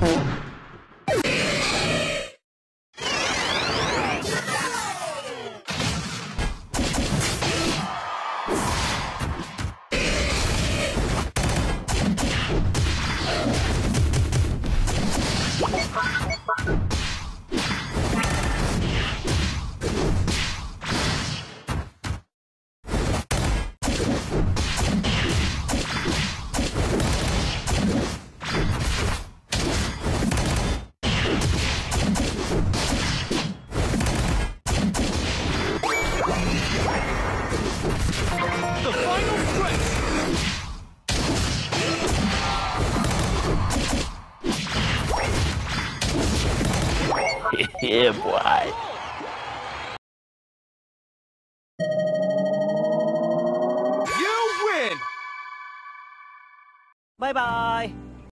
Wow. Yeah, boy. You win! Bye-bye!